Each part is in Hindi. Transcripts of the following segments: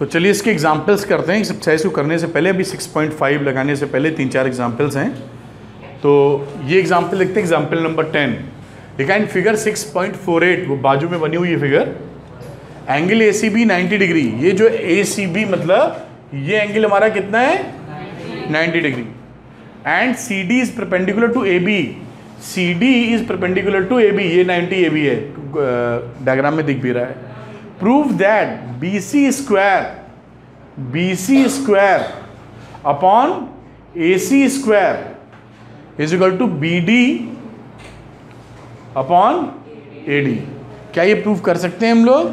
तो चलिए इसके एग्जाम्पल्स करते हैं। एक्सरसाइज को करने से पहले अभी 6.5 लगाने से पहले तीन चार एग्जाम्पल्स हैं। तो ये एग्ज़ाम्पल देखते हैं। एग्ज़ाम्पल नंबर 10 दिखाएँ फिगर 6.48 वो बाजू में बनी हुई है figure angle A C B ninety degree ये जो ए सी बी मतलब ये एंगल हमारा कितना है? 90 degree and C D is perpendicular to A B C D is perpendicular to A B ये 90 ए बी है। डायग्राम में दिख भी रहा है। Square B C square upon A C square is equal to B D upon D क्या ये प्रूव कर सकते हैं हम लोग?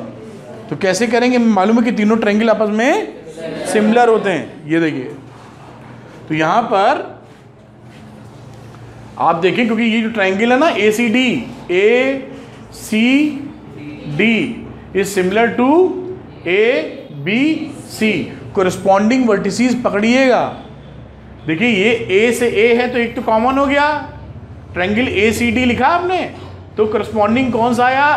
तो कैसे करेंगे? मालूम है कि तीनों ट्रेंगल आपस में सिमिलर होते हैं। ये देखिए। तो यहाँ पर आप देखें, क्योंकि ये जो ट्रायंगल है ना A C D A C D is similar to A B C corresponding vertices पकड़िएगा। देखिए, ये ए से ए है तो एक तो कॉमन हो गया। ट्रायंगल ए सी डी लिखा आपने। तो करस्पॉन्डिंग कौन सा आया?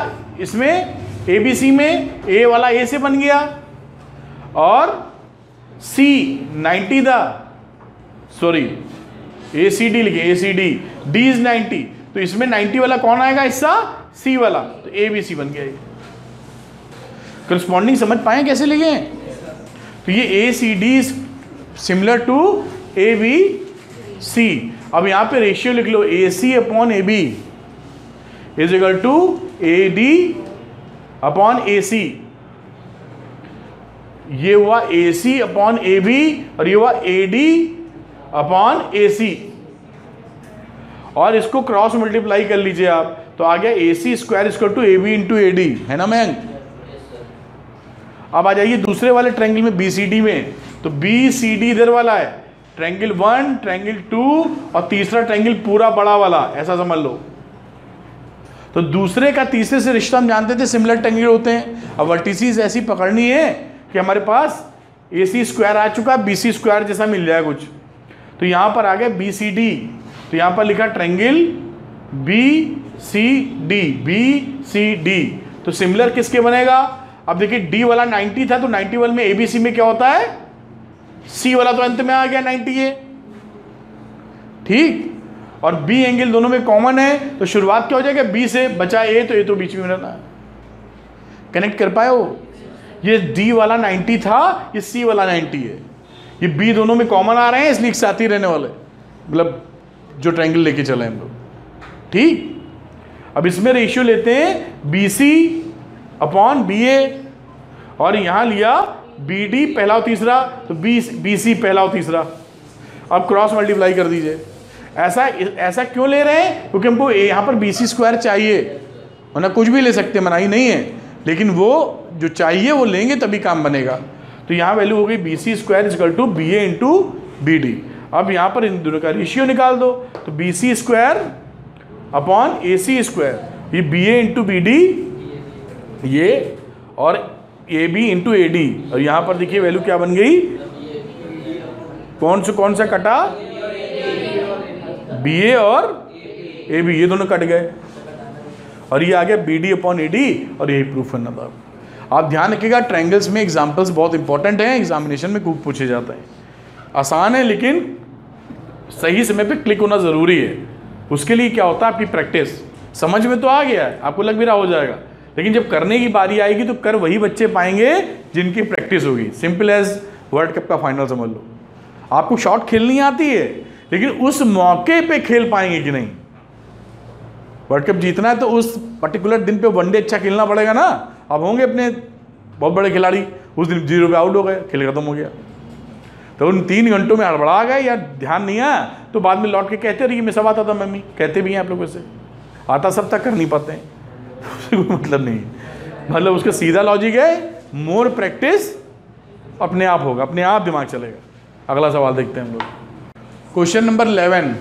इसमें ए बी सी में ए वाला ए से बन गया। और C 90 the. Sorry A C D लिखे A C D D is 90 तो इसमें 90 वाला कौन आएगा? हिस्सा सी वाला। तो ए बी सी बन गया करस्पॉन्डिंग समझ पाए कैसे लिखे तो ये A C D similar to A B C अब यहाँ पे रेशियो लिख लो A C upon A B is equal to A D upon A C ये हुआ ए सी अपॉन ए बी और ये हुआ ए डी अपॉन ए सी और इसको क्रॉस मल्टीप्लाई कर लीजिए आप तो आ गया ए सी स्क्वायर इसको to A B into A D है ना मैंग अब आ जाइए दूसरे वाले ट्रैंगल में बी सी डी में। तो बी सी डी इधर वाला है ट्रैंगल वन ट्रैंगल टू और तीसरा ट्रैंगल पूरा बड़ा वाला, ऐसा समझ लो। तो दूसरे का तीसरे से रिश्ता हम जानते थे सिमिलर ट्रैंगल होते हैं। अब वर्टिसीज ऐसी पकड़नी है कि हमारे पास ए सी स्क्वायर आ चुका बी सी स्क्वायर जैसा मिल जाए कुछ। तो यहाँ पर आ गया बी सी डी तो यहाँ पर लिखा triangle B C D B C D तो सिमिलर किसके बनेगा? अब देखिए डी वाला 90 था तो 90 वाले में एबीसी में क्या होता है? सी वाला तो अंत में आ गया 90 ए ठीक? और बी एंगल दोनों में कॉमन है तो शुरुआत क्या हो जाएगा? बी से बचा ए तो ए तो बीच में रहना कनेक्ट कर पाए हो? ये डी वाला 90 था, ये सी वाला 90 है ये बी दोनों में कॉमन आ रहे हैं, इसलिए साथ ही रहने वाले। मतलब जो ट्रायंगल लेके चले हम लोग। ठीक? अब इसमें रेशियो लेते हैं बी सी अपॉन बी ए और यहाँ लिया बी डी पहला और तीसरा तो बी बी सी पहला और तीसरा। अब क्रॉस मल्टीप्लाई कर दीजिए। ऐसा ऐसा क्यों ले रहे हैं? क्योंकि हमको यहाँ पर बी सी स्क्वायर चाहिए। वरना कुछ भी ले सकते मनाही नहीं है। लेकिन वो जो चाहिए, वो लेंगे, तभी काम बनेगा। तो यहाँ वैल्यू हो गई B C square is equal to B A into B D अब यहाँ पर इन दोनों का रेशियो निकाल दो। तो B C square upon A C square ये B A into B D ये और A B into A D और यहाँ पर देखिए वैल्यू क्या बन गई? कौन से कौन सा कटा? बी ए और ए बी ये दोनों कट गए। और ये आ गया B D upon A D और यही प्रूफ करना था आप ध्यान रखिएगा ट्रायंगल्स में एग्जांपल्स बहुत इंपॉर्टेंट हैं एग्जामिनेशन में खूब पूछे जाते हैं। आसान है, लेकिन सही समय पे क्लिक होना ज़रूरी है। उसके लिए क्या होता है? आपकी प्रैक्टिस समझ में तो आ गया है। आपको लग भी रहा हो जाएगा। लेकिन जब करने की बारी आएगी तो कर वही बच्चे पाएँगे जिनकी प्रैक्टिस होगी। सिंपल एज वर्ल्ड कप का फाइनल समझ लो। आपको शॉट खेलनी आती है, लेकिन उस मौके पे खेल पाएँगे कि नहीं? वर्ल्ड कप जीतना है तो उस पर्टिकुलर दिन पे वनडे अच्छा खेलना पड़ेगा ना? अब होंगे अपने बहुत बड़े खिलाड़ी। उस दिन ज़ीरो पे आउट हो गए, खेल खत्म हो गया। तो उन तीन घंटों में हड़बड़ा गए या ध्यान नहीं आया। तो बाद में लौट के कहते रहिए मैं सब आता था, मम्मी। कहते भी हैं आप लोगों से। आता सब तक कर नहीं पाते हैं। कोई मतलब नहीं। मतलब उसका सीधा लॉजिक है मोर प्रैक्टिस अपने आप होगा, अपने आप दिमाग चलेगा। अगला सवाल देखते हैं हम लोग। क्वेश्चन नंबर इलेवन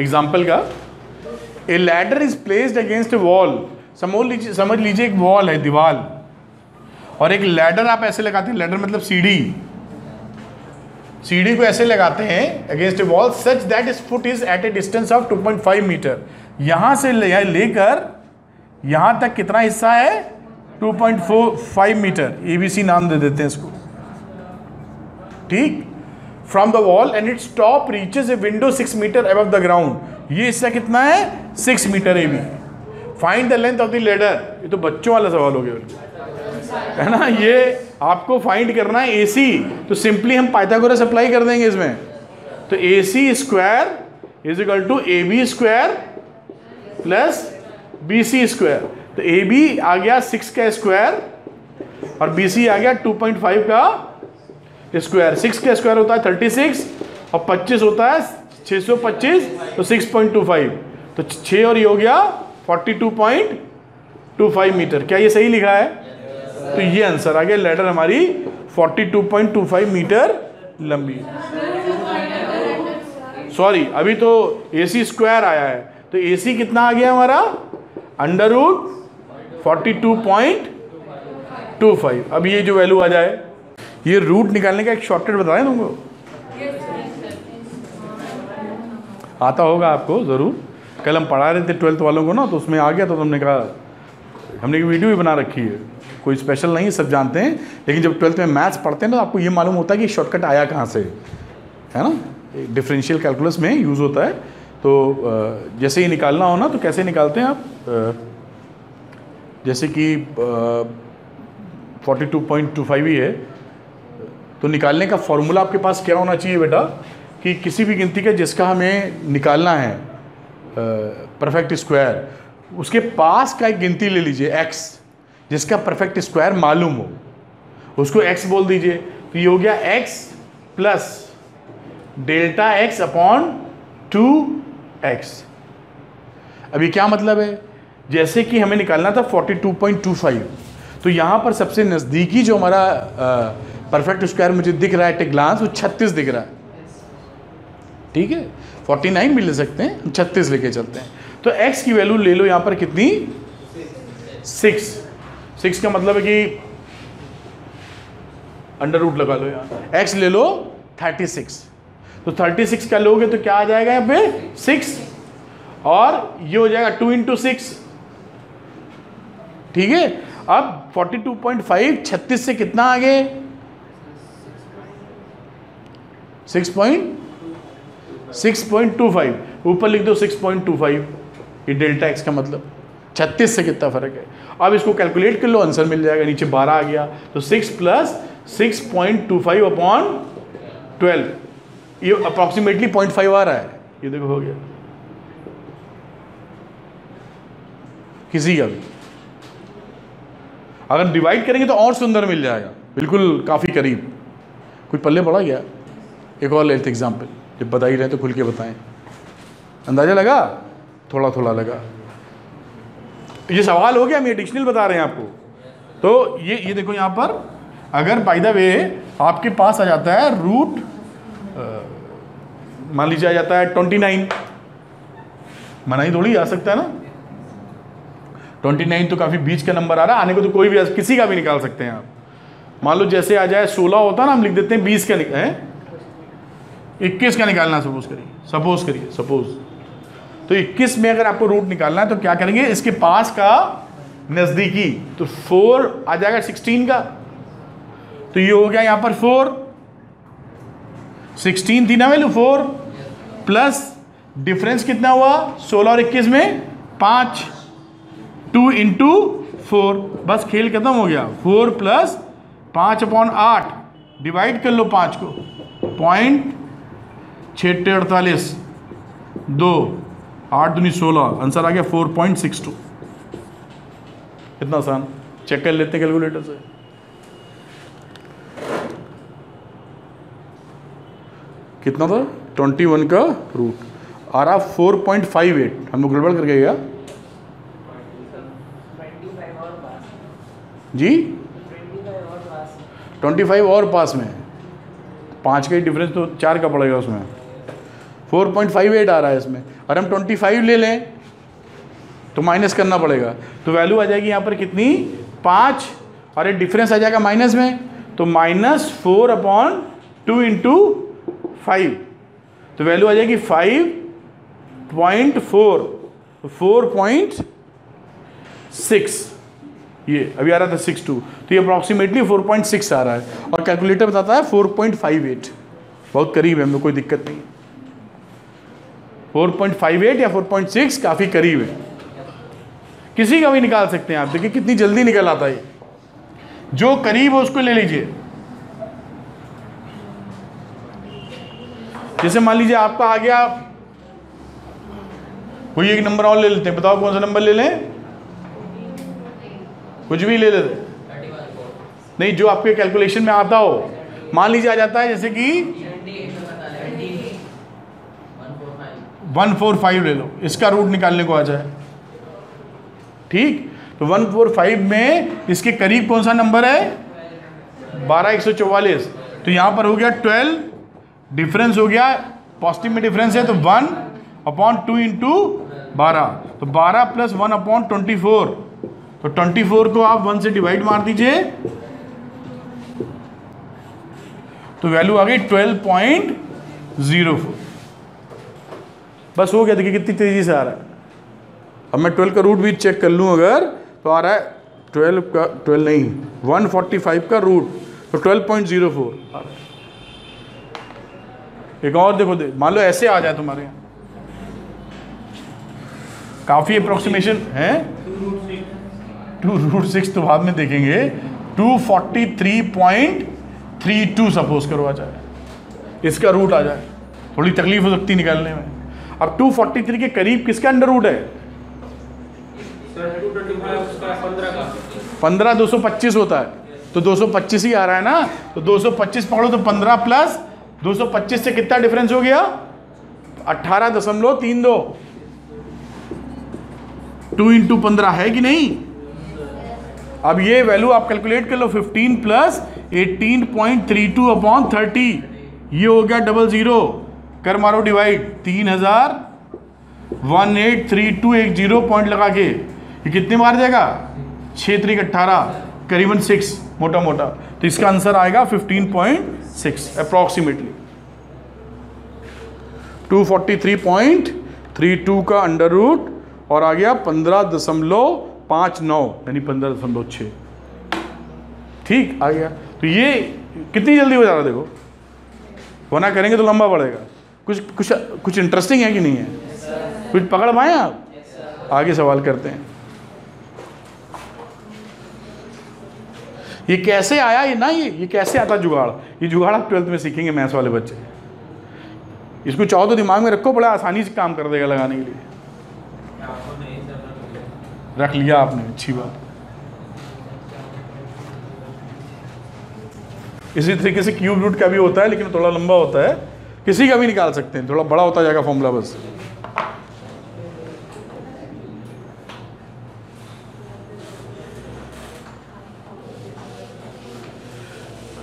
एग्ज़ाम्पल का। A ladder is placed against a wall समझ लीजिए समझ लीजिए एक वॉल है दीवार और एक लैडर आप ऐसे लगाते हैं लैडर मतलब सीढ़ी। सीढ़ी को ऐसे लगाते हैं against a wall such that is foot is at a distance of 2.5 metre यहाँ से लेकर यहाँ तक कितना हिस्सा है? 2.45 मीटर एबीसी नाम दे देते हैं इसको। ठीक? From the wall and its top reaches a window six metre above the ground ये हिस्सा कितना है? Six metre A B find the length of the ladder ये तो बच्चों वाला सवाल हो गया। है ना? ये आपको फाइंड करना है एसी तो सिंपली हम पाइथागोरस अप्लाई कर देंगे इसमें। तो A C square is equal to A B square plus B C square तो ए बी आ गया सिक्स का स्क्वायर और बी सी आ गया टू पॉइंट फाइव का स्क्वायर सिक्स का स्क्वायर होता है थर्टी सिक्स और पच्चीस होता है छः सौ पच्चीस तो सिक्स पॉइंट टू फाइव तो छः और ये हो गया forty two point two five metre क्या ये सही लिखा है? तो ये आंसर आ गया लेटर हमारी forty two point two five metre लंबी. सॉरी अभी तो ए सी स्क्वायर आया है. तो ए सी कितना आ गया हमारा? Under root forty two point two five अब ये जो वैल्यू आ जाए, ये रूट निकालने का एक शॉर्टकट बताएँ तुमको? आता होगा आपको, ज़रूर। कल हम पढ़ा रहे थे ट्वेल्थ वालों को ना तो उसमें आ गया तो तुमने कहा, हमने एक वीडियो भी बना रखी है। कोई स्पेशल नहीं, सब जानते हैं। लेकिन जब ट्वेल्थ में मैथ्स पढ़ते हैं तो आपको ये मालूम होता है कि शॉर्टकट आया कहाँ से। है ना? डिफरेंशियल कैलकुलस में यूज़ होता है। तो जैसे ही निकालना हो ना तो कैसे निकालते हैं आप? जैसे कि forty two point two five ही है। तो निकालने का फॉर्मूला आपके पास क्या होना चाहिए बेटा? कि किसी भी गिनती का जिसका हमें निकालना है परफेक्ट स्क्वायर उसके पास का एक गिनती ले लीजिए एक्स जिसका परफेक्ट स्क्वायर मालूम हो। उसको एक्स बोल दीजिए। तो ये हो गया X plus delta X upon two X अभी क्या मतलब है? जैसे कि हमें निकालना था 42.25 तो यहाँ पर सबसे नज़दीकी जो हमारा परफेक्ट स्क्वायर मुझे दिख रहा है टेक ग्लांस वो 36 दिख रहा है। ठीक है? 49 भी ले सकते हैं हम छत्तीस लेके चलते हैं। तो x की वैल्यू ले लो यहाँ पर कितनी? सिक्स सिक्स का मतलब है कि अंडर रूट लगा लो यहाँ। X ले लो 36 तो 36 का लोगे तो क्या आ जाएगा यहाँ पे? सिक्स और ये हो जाएगा टू इंटू सिक्स ठीक है? अब 42.5 छत्तीस से कितना आगे? Six point six point two five ऊपर लिख दो सिक्स पॉइंट टू फाइव ये डेल्टा एक्स का मतलब। छत्तीस से कितना फ़र्क है? अब इसको कैलकुलेट कर लो आंसर मिल जाएगा, नीचे बारह आ गया। तो six plus six point two five upon twelve ये अप्रॉक्सीमेटली पॉइंट फाइव आ रहा है। ये देखो हो गया। किसी का भी। अगर डिवाइड करेंगे तो और सुंदर मिल जाएगा। बिल्कुल काफ़ी करीब। कोई पल्ले पड़ा गया एक और लेते एग्ज़ाम्पल जब बता ही रहे तो खुल के बताएँ। अंदाज़ा लगा? थोड़ा थोड़ा लगा। ये सवाल हो गया, हम ये एडिशनल बता रहे हैं आपको। तो ये ये देखो यहाँ पर, अगर बाई द वे आपके पास आ जाता है रूट मान लीजिए आ जाता है ट्वेंटी नाइन मना ही थोड़ी, आ सकता है ना? ट्वेंटी नाइन तो काफ़ी बीच का नंबर आ रहा है, आने को तो कोई भी, किसी का भी निकाल सकते हैं आप। मान लो जैसे आ जाए सोलह होता ना, हम लिख देते हैं बीस का है? इक्कीस का निकालना सपोज़ करिए। सपोज़ करिए सपोज़ तो इक्कीस में अगर आपको रूट निकालना है तो क्या करेंगे? इसके पास का नज़दीकी तो फोर आ जाएगा सिक्सटीन का। तो ये हो गया यहाँ पर फोर सिक्सटीन थी ना वैल्यू फोर प्लस डिफरेंस कितना हुआ? सोलह और इक्कीस में पाँच। Two into four. बस खेल खत्म हो गया। फोर प्लस पाँच अपॉन आठ। डिवाइड कर लो पाँच को। पॉइंट छः अड़तालीस। दो। आठ दूनी सोलह। आंसर आ गया फोर पॉइंट सिक्स टू इतना आसान? चेक कर लेते हैं कैलकुलेटर से। कितना था? ट्वेंटी वन का रूट आ रहा फोर पॉइंट फाइव एट हम लोग गड़बड़ करके गया। जी? ट्वेंटी फाइव और पास में। पाँच का ही डिफरेंस तो चार का पड़ेगा उसमें। फोर पॉइंट फाइव एट आ रहा है इसमें। और हम ट्वेंटी फाइव ले लें तो माइनस करना पड़ेगा। तो वैल्यू आ जाएगी यहाँ पर कितनी? पाँच। और एक डिफरेंस आ जाएगा माइनस में। तो minus four upon two into five तो वैल्यू आ जाएगी five point four four point six ये, अभी आ रहा था सिक्स टू तो ये अप्रॉक्सीमेटली फोर पॉइंट सिक्स आ रहा है। और कैलकुलेटर बताता है फोर पॉइंट फाइव एट बहुत करीब है हमें कोई दिक्कत नहीं। फोर पॉइंट फाइव एट या फोर पॉइंट सिक्स काफ़ी करीब है। किसी का भी निकाल सकते हैं आप। देखिए कितनी जल्दी निकल आता है जो करीब है उसको ले लीजिए। जैसे मान लीजिए आपका आ गया कोई एक नंबर और ले लेते हैं, बताओ कौन सा नंबर ले लें? कुछ भी ले लेते नहीं, जो आपके कैलकुलेशन में आता हो। मान लीजिए आ जाता है जैसे कि वन फोर फाइव ले लो, इसका रूट निकालने को आ जाए। ठीक? तो वन फोर फाइव में इसके करीब कौन सा नंबर है? बारह, एक सौ चौवालीस। तो यहाँ पर हो गया ट्वेल्व डिफरेंस हो गया पॉजिटिव में डिफरेंस है तो वन अपॉन टू इंटू बारह। तो बारह plus one upon twenty four तो ट्वेंटी फोर को आप वन से डिवाइड मार दीजिए। तो वैल्यू आ गई ट्वेल्व पॉइंट ज़ीरो फोर बस हो गया, देखिए कितनी तेज़ी से आ रहा है। अब मैं ट्वेल्व का रूट भी चेक कर लूँ अगर तो आ रहा है ट्वेल्व का ट्वेल्व नहीं वन फोर्टी फाइव का रूट तो ट्वेल्व पॉइंट ज़ीरो फोर आ रहा है एक और देखो, दे मान लो ऐसे आ जाए तुम्हारे यहाँ। काफ़ी अप्रोक्सीमेशन है? टू रूट सिक्स तो बाद में देखेंगे। Two forty three point three two suppose करो आ जाए। इसका रूट आ जाए। थोड़ी तकलीफ़ हो सकती निकालने में। अब 243 के करीब किसका अंडर रूट है? पंद्रह दो सौ पच्चीस होता है। तो 225 ही आ रहा है ना? तो 225 पकड़ो तो 15 प्लस 225 से कितना डिफरेंस हो गया? अट्ठारह दशमलव तीन दो। टू इंटू पंद्रह है कि नहीं? अब ये वैल्यू आप कैलकुलेट कर लो 15 plus eighteen point three two upon thirty ये हो गया डबल ज़ीरो कर मारो डिवाइड तीन हज़ार वन एट थ्री टू एक ज़ीरो पॉइंट लगा के। ये कितने मार जाएगा? छः तरीक अट्ठारह, करीबन सिक्स मोटा मोटा तो इसका आंसर आएगा fifteen point six approximately two forty three point three two का अंडर रूट और आ गया पंद्रह दशमलव पाँच नौ यानी पंद्रह दशमलव छः ठीक आ गया। तो ये कितनी जल्दी हो जा रहा देखो। वना करेंगे तो लंबा पड़ेगा। कुछ कुछ कुछ इंटरेस्टिंग है कि नहीं है? कुछ पकड़ पाए आप? आगे सवाल करते हैं। ये कैसे आया ये ना ये? ये कैसे आता जुगाड़? ये जुगाड़ आप ट्वेल्थ में सीखेंगे मैथ्स वाले बच्चे। इसको चाहो तो दिमाग में रखो, बड़ा आसानी से काम कर देगा लगाने के लिए। रख लिया आपने, अच्छी बात। इसी तरीके से क्यूब रूट का भी होता है, लेकिन थोड़ा लंबा होता है। किसी का भी निकाल सकते हैं, थोड़ा बड़ा होता जाएगा फॉर्मूला बस।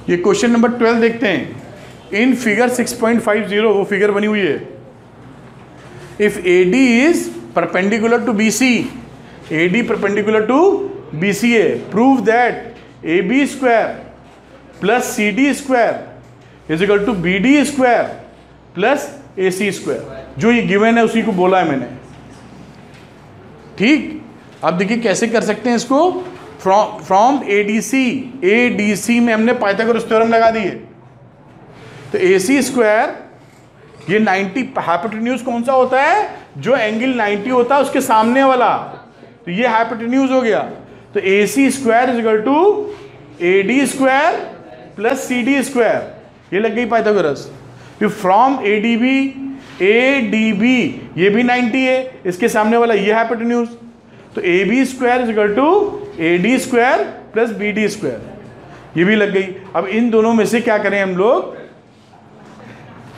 ये क्वेश्चन नंबर ट्वेल्व देखते हैं। इन फिगर 6.50 वो फिगर बनी हुई है। If A D is perpendicular to B C A D perpendicular to B C A prove that A B square plus C D square is equal to B D square plus A C square जो ये गिवन है, उसी को बोला है मैंने। ठीक? अब देखिए कैसे कर सकते हैं इसको? From from A D C A D C में हमने पाइथागोरस थ्योरम लगा दिए। तो ए सी स्क्वायर ये 90 हाइपोटेन्यूज कौन सा होता है? जो एंगल 90 होता है, उसके सामने वाला। तो ये हाइपोटेन्यूज हो गया। तो A C square is equal to A D square plus C D square ये लग गई पाइथागोरस फिर from A D B A D B ये भी 90 है। इसके सामने वाला ये हाइपोटेन्यूज तो A B square is equal to A D square plus B D square ये भी लग गई। अब इन दोनों में से क्या करें हम लोग?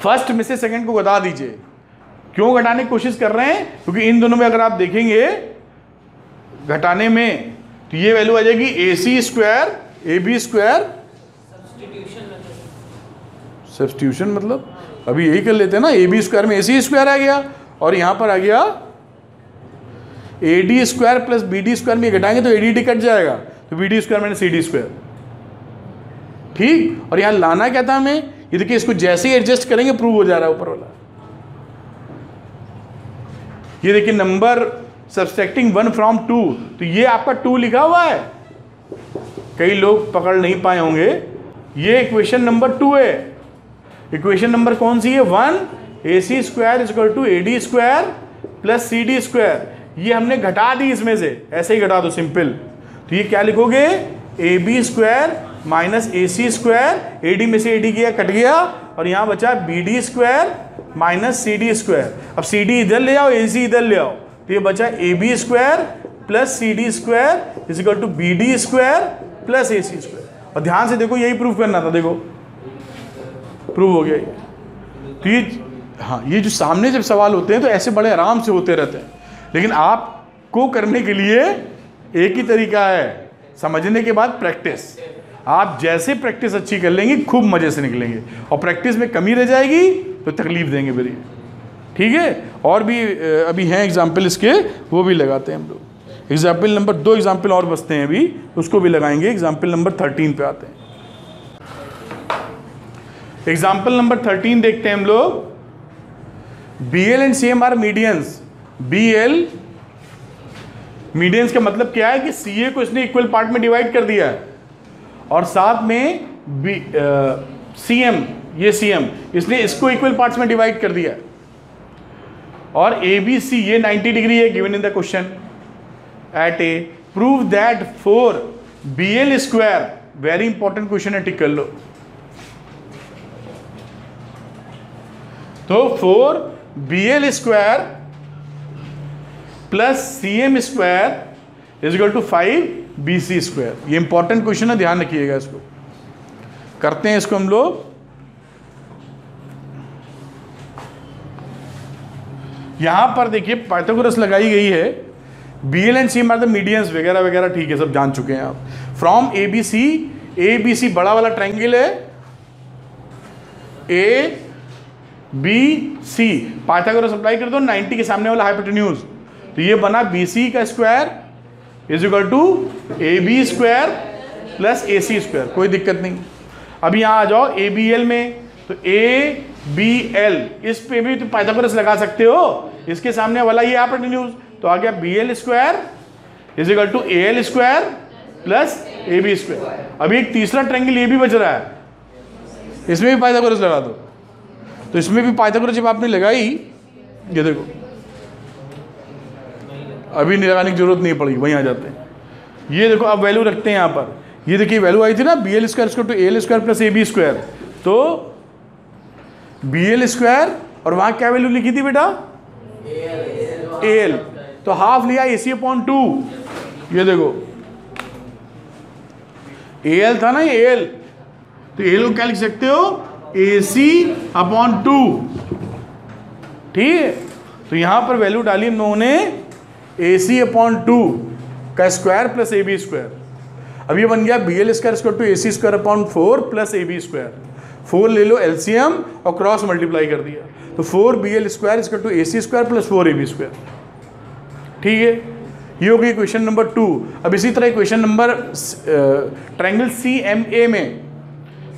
फ़र्स्ट में से सेकंड को घटा दीजिए। क्यों घटाने की कोशिश कर रहे हैं? क्योंकि इन दोनों में अगर आप देखेंगे घटाने में तो ये वैल्यू आ जाएगी A C square A B square substitution मतलब। अभी यही कर लेते हैं ना ए बी स्क्वायर में ए सी स्क्वायर आ गया और यहाँ पर आ गया A D square plus B D square में घटाएँगे तो ए डी डी कट जाएगा। तो बी डी स्क्वायर मैंने सी डी स्क्वायर ठीक? और यहाँ लाना क्या था हमें? ये देखिए, इसको जैसे ही एडजस्ट करेंगे प्रूव हो जा रहा है ऊपर वाला। ये देखिए number subtracting one from two तो ये आपका टू लिखा हुआ है। कई लोग पकड़ नहीं पाए होंगे। ये इक्वेशन नंबर टू है। इक्वेशन नंबर कौन सी है? One A C square is equal to A D square plus C D square ये हमने घटा दी इसमें से। ऐसे ही घटा दो सिंपल तो ये क्या लिखोगे? A B square minus A C square A D में से ए डी गया कट गया, और यहाँ बचा B D square minus C D square अब सी डी इधर ले आओ ए सी इधर ले आओ। तो ये बचा A B square plus C D square is equal to B D square plus A C square और ध्यान से देखो, यही प्रूफ करना था, देखो। प्रूव हो गया तो ये हाँ ये जो सामने जब सवाल होते हैं तो ऐसे बड़े आराम से होते रहते हैं। लेकिन आपको करने के लिए एक ही तरीका है, समझने के बाद प्रैक्टिस आप जैसे प्रैक्टिस अच्छी कर लेंगे, खूब मज़े से निकलेंगे। और प्रैक्टिस में कमी रह जाएगी तो तकलीफ़ देंगे फिर ठीक है? और भी अभी हैं एग्ज़ाम्पल इसके, वो भी लगाते हैं हम लोग। एग्ज़ाम्पल नंबर दो एग्ज़ाम्पल और बचते हैं अभी, उसको भी लगाएँगे। एग्ज़ाम्पल नंबर थर्टीन पे आते हैं। एग्ज़ाम्पल नंबर थर्टीन देखते हैं हम लोग। B L and C M are medians B L medians का मतलब क्या है कि सी ए को इसने इक्वल पार्ट में डिवाइड कर दिया है। और साथ में बी सी एम ये सी एम इसने इसको इक्वल पार्ट्स में डिवाइड कर दिया और ए बी सी ये 90 डिग्री है given in the question at A prove that four B L square very important question है टिक कर लो। तो four B L square plus C M square is equal to five B C square. ये इंपॉर्टेंट क्वेश्चन है, ध्यान रखिएगा इसको। करते हैं इसको हम लोग। यहाँ पर देखिए पाइथागोरस लगाई गई है। B L and C are the medians वगैरह वगैरह, ठीक है, सब जान चुके हैं आप। From A B C A B C बड़ा वाला ट्रायंगल है। A B C Pythagoras apply कर दो 90 के सामने वाला हाइपोटेन्यूज तो ये बना बी सी का square is equal to A B square plus A C square कोई दिक्कत नहीं। अब यहाँ आ जाओ ए बी एल में। तो ए बी एल इस पे भी तो पाइथागोरस लगा सकते हो। इसके सामने वाला ये हाइपोटेन्यूज तो आ गया B L square is equal to A L square plus A B square अभी एक तीसरा ट्रेंगल ये भी बच रहा है। इसमें भी पाइथागोरस लगा दो। तो इसमें भी पाइथागोरस जब आपने लगाई, ये देखो। अभी लगाने की ज़रूरत नहीं पड़ेगी वहीं आ जाते हैं। ये देखो, अब वैल्यू रखते हैं यहाँ पर। ये देखिए वैल्यू आई थी ना B L square square to L square plus A B square तो बी एल स्क्वायर और वहाँ क्या वैल्यू लिखी थी बेटा? ए एल तो हाफ़ लिया ए सी अपॉन टू ये देखो। ए एल था ना ये एल तो ए को क्या लिख सकते हो? ए सी अपॉन टू ठीक है? तो यहाँ पर वैल्यू डाली हम लोगों ने ए सी अपॉन टू का square plus A B square अब ये बन गया B L square square two A C square upon four plus A B square four ले लो एलसीएम और क्रॉस मल्टीप्लाई कर दिया. तो four B L square square two A C square plus four A B square ठीक है? ये हो गई क्वेश्चन नंबर टू अब इसी तरह question number triangle C M A में.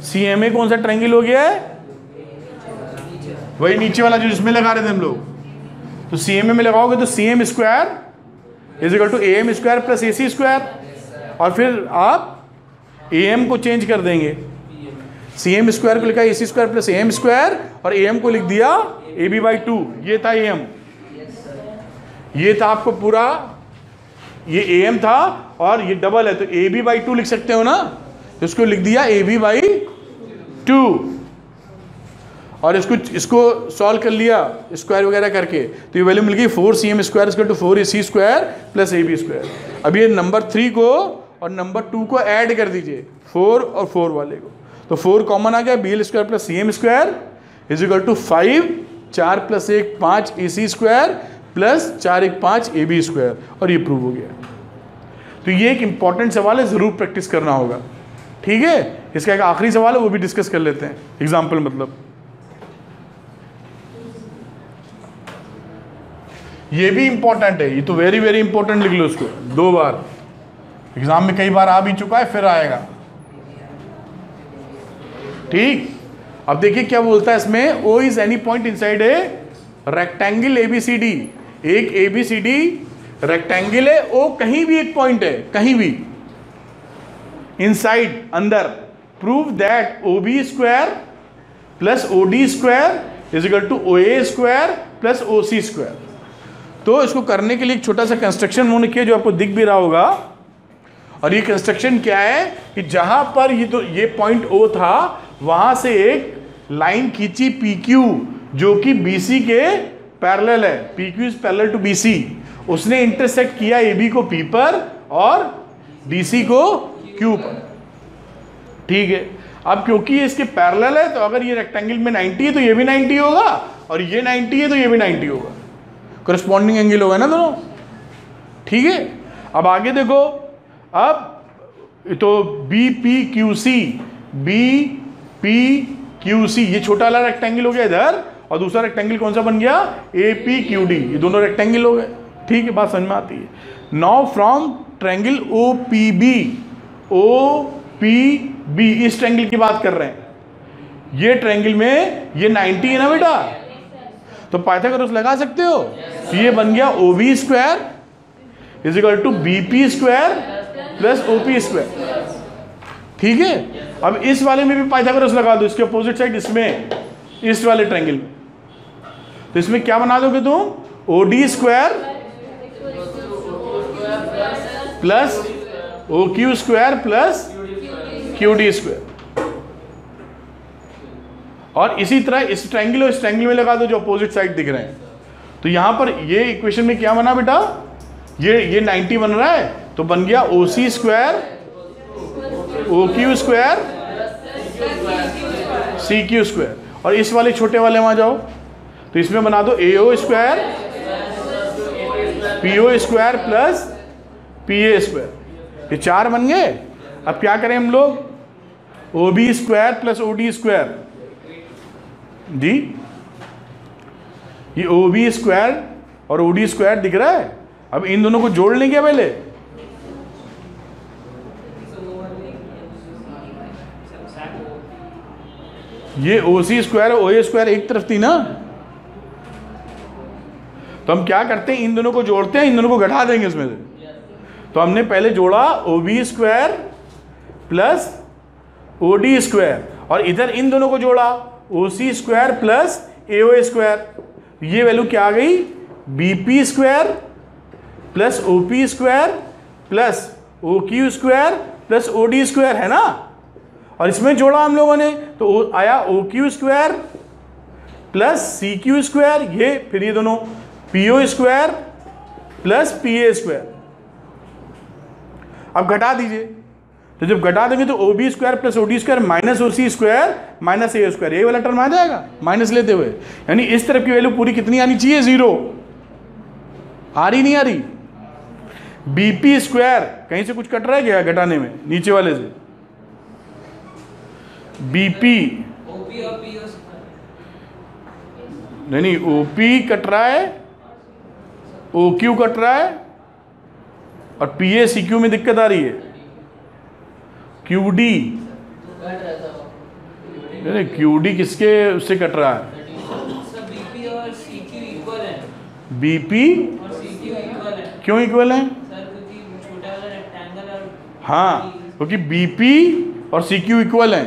सी एम ए कौन सा ट्रायंगल हो गया है? वही नीचे वाला जो जिसमें लगा रहे थे हम लोग. तो सी एम ए में लगाओगे तो C M square is equal to A M square plus A C square और फिर आप ए एम को चेंज कर देंगे। सी एम स्क्वायर को लिखा A C square plus A M square और ए एम को लिख दिया ए बी बाई टू ये था ए एम ये था आपको पूरा, ये ए एम था और ये डबल है। तो ए बी बाई टू लिख सकते हो ना? तो इसको लिख दिया ए बी बाई टू और इसको इसको सॉल्व कर लिया स्क्वायर वगैरह करके तो ये वैल्यू मिल गई फोर सी एम स्क्वायर इसको two four A C square plus A B square अब ये नंबर थ्री को और नंबर टू को ऐड कर दीजिए फोर और फोर वाले को. तो फोर कॉमन आ गया B L square plus C M square is equal to five चार प्लस एक पाँच ए सी स्क्वायर प्लस चार एक पाँच ए बी स्क्वायर और ये प्रूव हो गया. तो ये एक इंपॉर्टेंट सवाल है, ज़रूर प्रैक्टिस करना होगा. ठीक है? इसका एक आखिरी सवाल है, वो भी डिस्कस कर लेते हैं. एग्ज़ाम्पल मतलब. ये भी इंपॉर्टेंट है, ये तो वेरी वेरी इंपॉर्टेंट लिख लो उसको, दो बार। एग्ज़ाम में कई बार आ भी चुका है, फिर आएगा। ठीक? अब देखिए क्या बोलता है इसमें O is any point inside a rectangle A B C D एक A B C D rectangle है ओ कहीं भी एक पॉइंट है, कहीं भी। इनसाइड अंदर। Prove that O B square plus O D square is equal to O A square plus O C square तो इसको करने के लिए एक छोटा सा कंस्ट्रक्शन उन्होंने किया जो आपको दिख भी रहा होगा। और ये कंस्ट्रक्शन क्या है कि जहाँ पर ये तो ये पॉइंट ओ था, वहाँ से एक लाइन खींची पी क्यू जो कि बीसी के पैरेलल है। P Q is parallel to BC उसने इंटरसेक्ट किया ए बी को पी पर और डीसी को क्यू पर। ठीक है? अब क्योंकि ये इसके पैरेलल है तो अगर ये रेक्टेंगल में 90 है तो ये भी 90 होगा। और ये 90 है तो ये भी 90 होगा। करस्पॉन्डिंग एंगल हो होगा ना दोनों? ठीक है? अब आगे देखो, अब तो B P Q C B P Q C ये छोटा वाला रेक्टेंगल हो गया इधर, और दूसरा रेक्टेंगल कौन सा बन गया? ए पी क्यू डी ये दोनों रेक्टेंगल हो गए। ठीक है, बात समझ में आती है। Now from triangle O P B O P B इस ट्रैंगल की बात कर रहे हैं। ये ट्रैंगल में, ये 90 है ना बेटा? तो पाइथागोरस लगा सकते हो? तो ये बन गया O B square is equal to B P square plus O P square ठीक है? अब इस वाले में भी पाइथागोरस लगा दो, इसके अपोजिट साइड इसमें, इस वाले ट्रायंगल में। तो इसमें क्या बना दोगे तुम? O D square plus O Q square plus Q D square और इसी तरह इस ट्रायंगल और इस ट्रायंगल में लगा दो जो अपोजिट साइड दिख रहे हैं। तो यहाँ पर ये इक्वेशन में क्या बना बेटा? ये ये 90 बन रहा है तो बन गया O C square O Q square C Q square और इस वाले छोटे वाले वहाँ जाओ तो इसमें बना दो A O square P O square plus P A square ये चार बन गए। अब क्या करें हम लोग? O B square plus O D square जी ये ओ बी स्क्वायर और ओ डी स्क्वायर दिख रहा है? अब इन दोनों को जोड़ लेंगे पहले? ये ओ C square O A square एक तरफ़ थी ना? तो हम क्या करते हैं? इन दोनों को जोड़ते हैं, इन दोनों को घटा देंगे इसमें से। तो हमने पहले जोड़ा O B square plus O D square और इधर इन दोनों को जोड़ा। O C square plus A O square ये वैल्यू क्या आ गई? B P square plus O P square plus O Q square plus O D square है ना? और इसमें जोड़ा हम लोगों ने तो आया O Q square plus C Q square ये फिर ये दोनों P O square plus P A square अब घटा दीजिए। तो जब घटा देंगे तो O B square plus O D square minus O C square minus A square ये वाला टर्म आ जाएगा माइनस लेते हुए। यानी इस तरफ़ की वैल्यू पूरी कितनी आनी चाहिए? ज़ीरो आ रही नहीं आ रही? बीपी स्क्वायर कहीं से कुछ कट रहा है क्या घटाने में? नीचे वाले से। बीपी नहीं नहीं ओपी कट रहा है ओ क्यू कट रहा है, और पी ए सी क्यू में दिक्कत आ रही है। क्यू डी नहीं नहीं क्यू डी किसके, उससे कट रहा है? बीपी क्यों इक्वल है? हाँ क्योंकि बीपी और सी क्यू इक्वल है।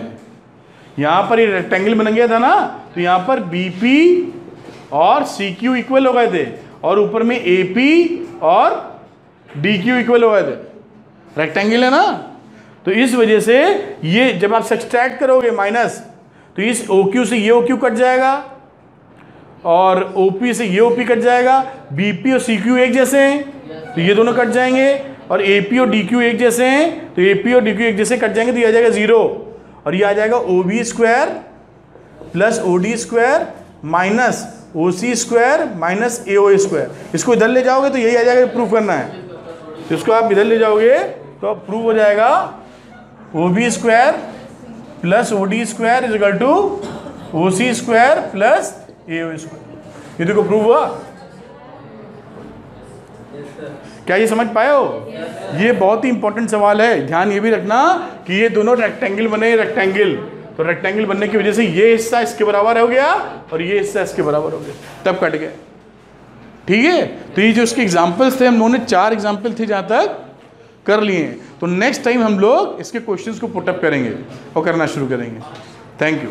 यहाँ पर ये रेक्टेंगल बन गया था ना तो यहाँ पर बीपी और सी क्यू इक्वल हो गए थे, और ऊपर में ए पी और डी क्यू इक्वल हो गए थे। रेक्टेंगल है ना? तो इस वजह से ये जब आप सब्सट्रैक्ट करोगे माइनस तो इस ओ क्यू से ये ओ क्यू कट जाएगा और ओ पी से ये ओ पी कट जाएगा। बी पी और सी क्यू एक जैसे हैं तो ये दोनों कट जाएँगे। और ए पी और डी क्यू एक जैसे हैं तो ए पी और डी क्यू एक जैसे कट जाएँगे तो ये आ जाएगा ज़ीरो और ये आ जाएगा O B square plus O D square minus O C square minus A O square इसको इधर ले जाओगे तो यही आ जाएगा प्रूफ करना है। तो इसको आप इधर ले जाओगे तो प्रूफ हो जाएगा O B square plus O D square is equal to O C square plus A O square ये देखो प्रूव हुआ? क्या ये समझ पाए हो? ये बहुत ही इंपॉर्टेंट सवाल है। ध्यान ये भी रखना कि ये दोनों रेक्टेंगल बने रेक्टेंगल तो रेक्टेंगल बनने की वजह से ये हिस्सा इसके बराबर हो गया और ये हिस्सा इसके बराबर हो गया। तब कट गए ठीक है? तो ये जो उसके एग्जाम्पल्स थे, हम लोगों ने चार एग्ज़ाम्पल थे जहाँ तक कर लिए तो नेक्स्ट टाइम हम लोग इसके क्वेश्चंस को पुटअप करेंगे और करना शुरू करेंगे। Thank you